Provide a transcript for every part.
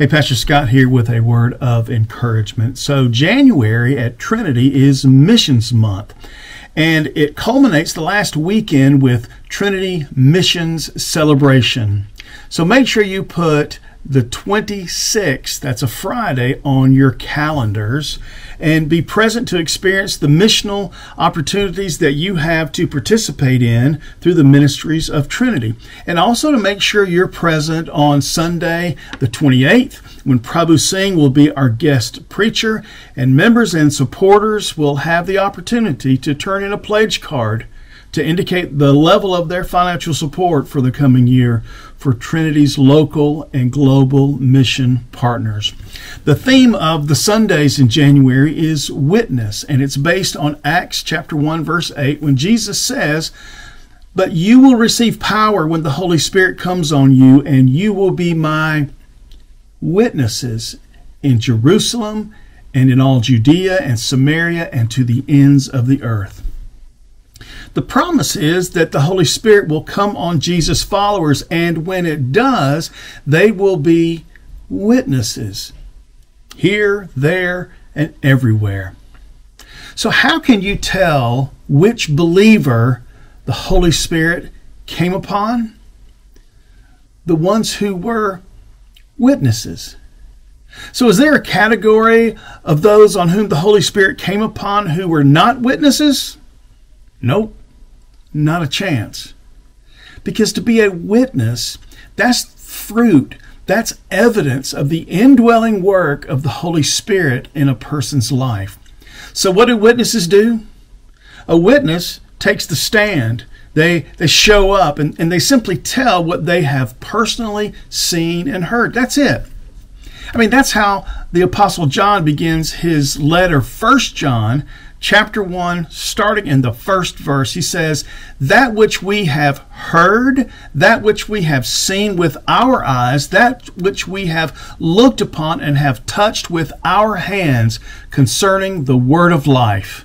Hey, Pastor Scott here with a word of encouragement. So, January at Trinity is Missions Month, and it culminates the last weekend with Trinity Missions Celebration. So, make sure you put the 26th, that's a Friday, on your calendars and be present to experience the missional opportunities that you have to participate in through the ministries of Trinity. And also to make sure you're present on Sunday, the 28th, when Prabhu Singh will be our guest preacher, and members and supporters will have the opportunity to turn in a pledge card to indicate the level of their financial support for the coming year for Trinity's local and global mission partners. The theme of the Sundays in January is witness, and it's based on Acts chapter 1 verse 8 when Jesus says, "But you will receive power when the Holy Spirit comes on you, and you will be my witnesses in Jerusalem and in all Judea and Samaria and to the ends of the earth." The promise is that the Holy Spirit will come on Jesus' followers, and when it does, they will be witnesses here, there, and everywhere. So, how can you tell which believer the Holy Spirit came upon? The ones who were witnesses. So, is there a category of those on whom the Holy Spirit came upon who were not witnesses? Nope. Not a chance. Because to be a witness, that's fruit, that's evidence of the indwelling work of the Holy Spirit in a person's life. So, what do witnesses do? A witness takes the stand. They, they show up and, and they simply tell what they have personally seen and heard. That's it. I mean, that's how the Apostle John begins his letter, First John, chapter 1, starting in the first verse, he says, That which we have heard, that which we have seen with our eyes, that which we have looked upon and have touched with our hands concerning the word of life.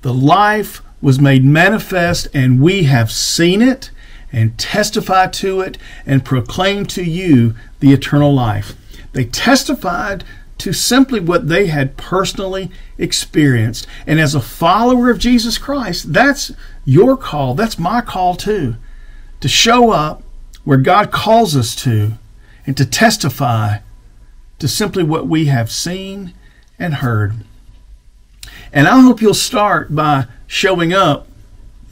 The life was made manifest, and we have seen it and testify to it and proclaim to you the eternal life. They testified to simply what they had personally experienced. And as a follower of Jesus Christ, that's your call. That's my call too. To show up where God calls us to and to testify to simply what we have seen and heard. And I hope you'll start by showing up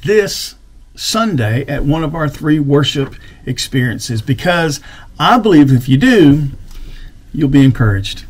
this Sunday at one of our three worship experiences because I believe if you do, you'll be encouraged.